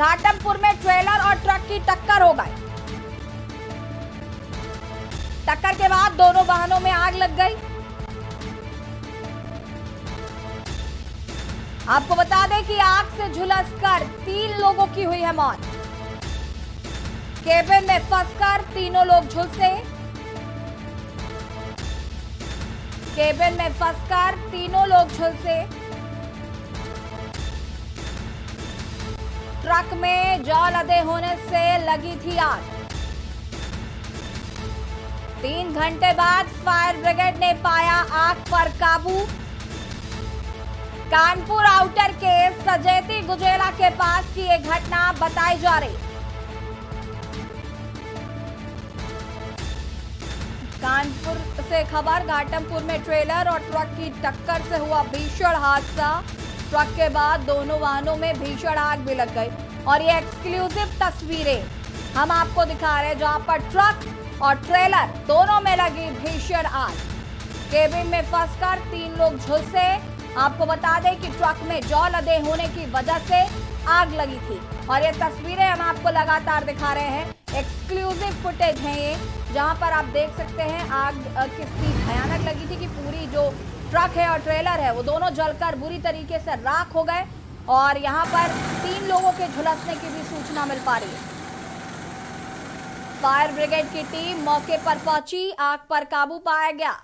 घाटमपुर में ट्रेलर और ट्रक की टक्कर हो गई। टक्कर के बाद दोनों वाहनों में आग लग गई। आपको बता दें कि आग से झुलसकर तीन लोगों की हुई है मौत। केबिन में फंसकर तीनों लोग झुलसे। केबिन में फंसकर तीनों लोग झुलसे। ट्रक में जौ लदे होने से लगी थी आग। तीन घंटे बाद फायर ब्रिगेड ने पाया आग पर काबू। कानपुर आउटर के सजेती गुजेला के पास की ये घटना बताई जा रही। कानपुर से खबर, घाटमपुर में ट्रेलर और ट्रक की टक्कर से हुआ भीषण हादसा। ट्रक के बाद दोनों वाहनों में भीषण आग भी लग गई। और ये एक्सक्लूसिव तस्वीरें हम आपको दिखा रहे हैं, जहाँ पर ट्रक और ट्रेलर दोनों में लगी भीषण आग। केबिन में फंसकर तीन लोग झुलसे। आपको बता दें कि ट्रक में जौ लदे होने की वजह से आग लगी थी। और ये तस्वीरें हम आपको लगातार दिखा रहे हैं। एक्सक्लूसिव फुटेज है ये, जहाँ पर आप देख सकते हैं आग कितनी भयानक लगी थी कि पूरी जो ट्रक है और ट्रेलर है। वो दोनों जलकर बुरी तरीके से राख हो गए और यहाँ पर तीन लोगों के झुलसने की भी सूचना मिल पा रही है। फायर ब्रिगेड की टीम मौके पर पहुँची, आग पर काबू पाया गया।